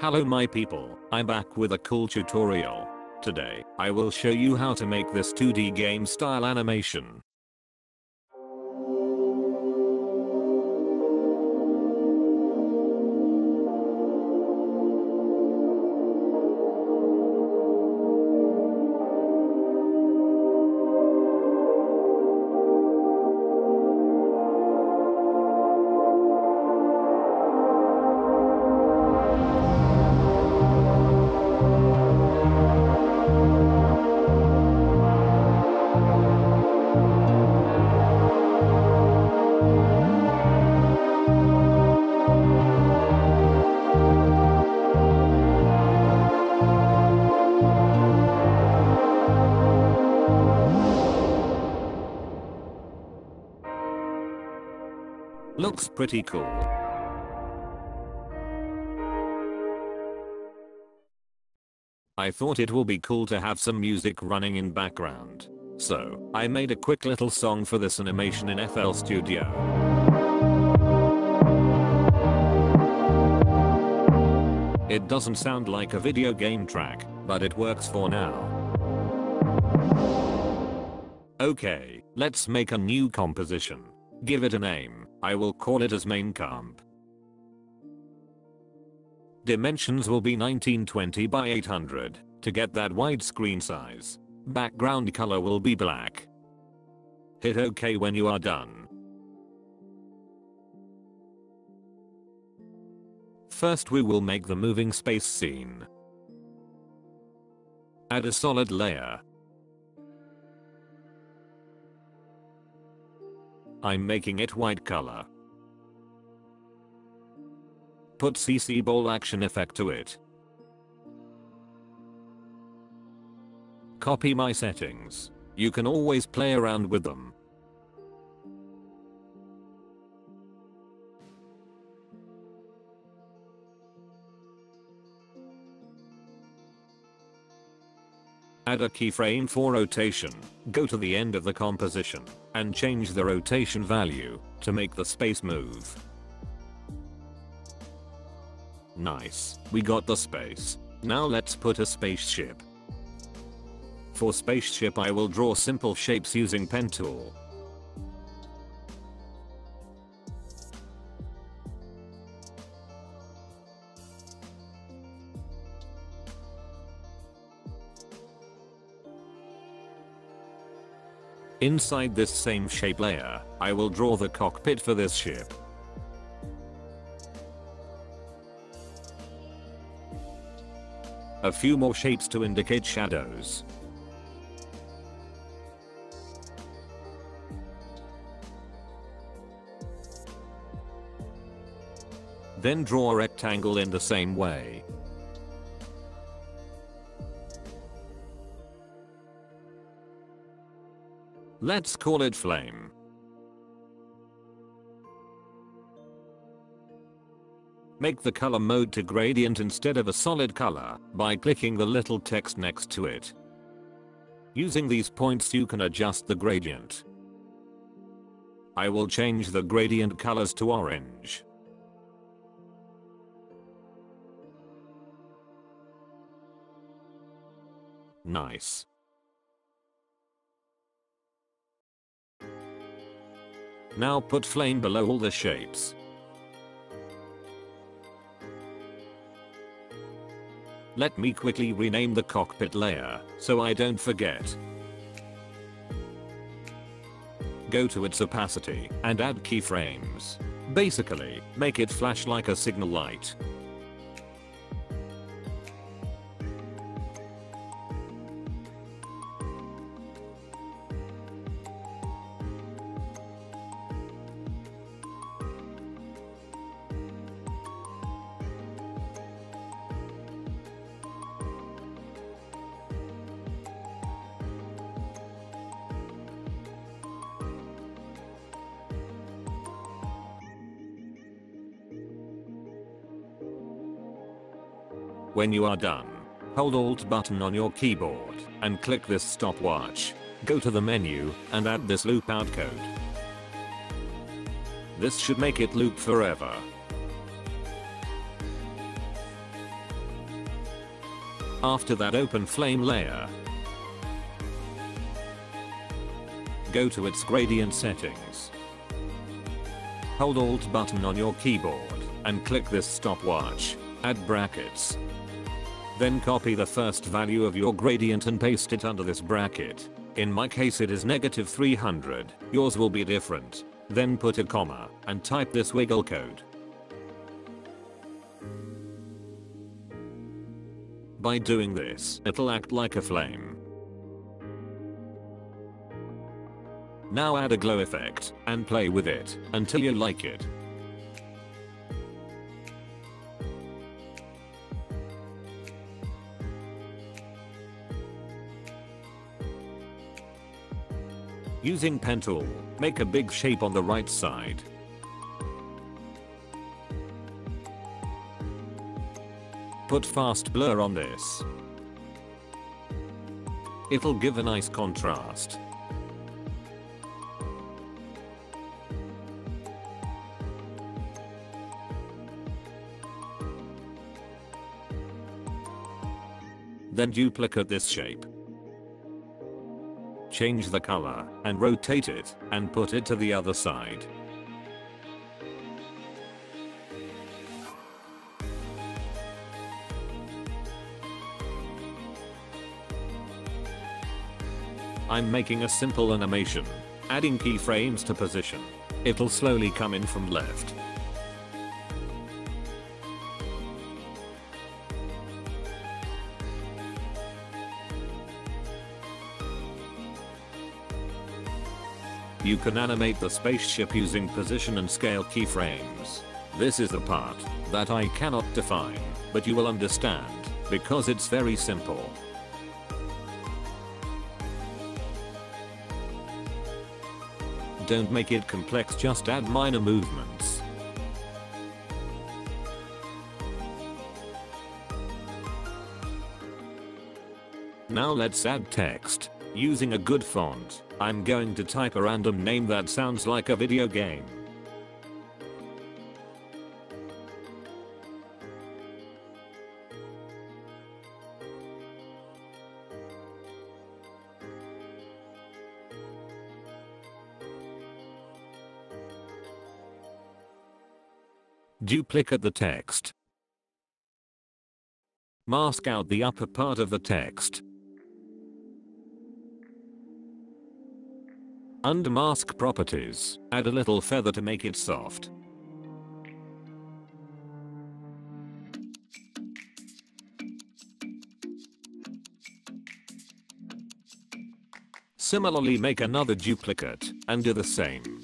Hello my people, I'm back with a cool tutorial. Today, I will show you how to make this 2D game style animation. Looks pretty cool. I thought it will be cool to have some music running in background. So, I made a quick little song for this animation in FL Studio. It doesn't sound like a video game track, but it works for now. Okay, let's make a new composition. Give it a name, I will call it as main camp. Dimensions will be 1920 by 800 to get that widescreen size. Background color will be black. Hit OK when you are done. First we will make the moving space scene. Add a solid layer. I'm making it white color. Put CC ball action effect to it. Copy my settings. You can always play around with them. Add a keyframe for rotation. Go to the end of the composition and change the rotation value to make the space move. Nice, we got the space. Now let's put a spaceship. For spaceship I will draw simple shapes using pen tool. Inside this same shape layer, I will draw the cockpit for this ship. A few more shapes to indicate shadows. Then draw a rectangle in the same way. Let's call it flame. Make the color mode to gradient instead of a solid color by clicking the little text next to it. Using these points you can adjust the gradient. I will change the gradient colors to orange. Nice. Now put flame below all the shapes. Let me quickly rename the cockpit layer, so I don't forget. Go to its opacity, and add keyframes. Basically, make it flash like a signal light. When you are done, hold Alt button on your keyboard and click this stopwatch. Go to the menu and add this loop out code. This should make it loop forever. After that open flame layer. Go to its gradient settings. Hold Alt button on your keyboard and click this stopwatch. Add brackets. Then copy the first value of your gradient and paste it under this bracket. In my case it is negative 300, yours will be different. Then put a comma and type this wiggle code. By doing this, it'll act like a flame. Now add a glow effect and play with it until you like it. Using pen tool, make a big shape on the right side. Put fast blur on this. It'll give a nice contrast. Then duplicate this shape change the color, and rotate it, and put it to the other side. I'm making a simple animation, adding keyframes to position. It'll slowly come in from left. You can animate the spaceship using position and scale keyframes. This is the part that I cannot define, but you will understand, because it's very simple. Don't make it complex just add minor movements. Now let's add text. Using a good font, I'm going to type a random name that sounds like a video game. Duplicate the text. Mask out the upper part of the text. Under mask properties, add a little feather to make it soft. Similarly make another duplicate, and do the same.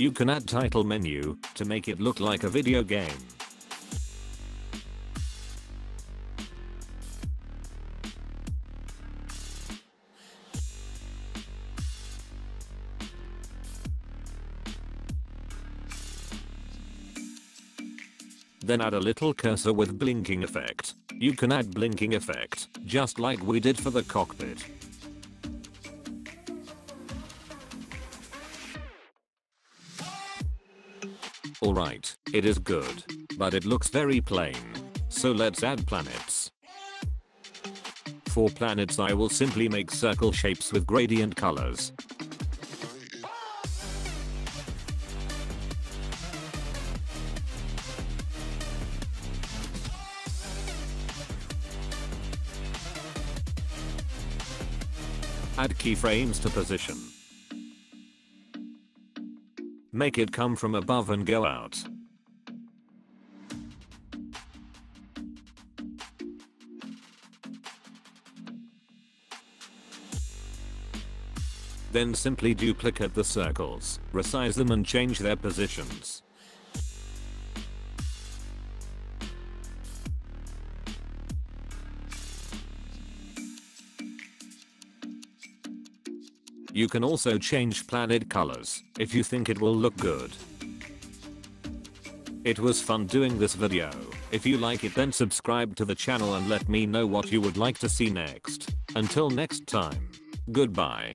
You can add title menu to make it look like a video game. Then add a little cursor with blinking effect. You can add blinking effect, just like we did for the cockpit. Alright, it is good. But it looks very plain. So let's add planets. For planets I will simply make circle shapes with gradient colors. Add keyframes to position. Make it come from above and go out. Then simply duplicate the circles, resize them and change their positions. You can also change planet colors if you think it will look good. It was fun doing this video. If you like it then subscribe to the channel and let me know what you would like to see next. Until next time. Goodbye.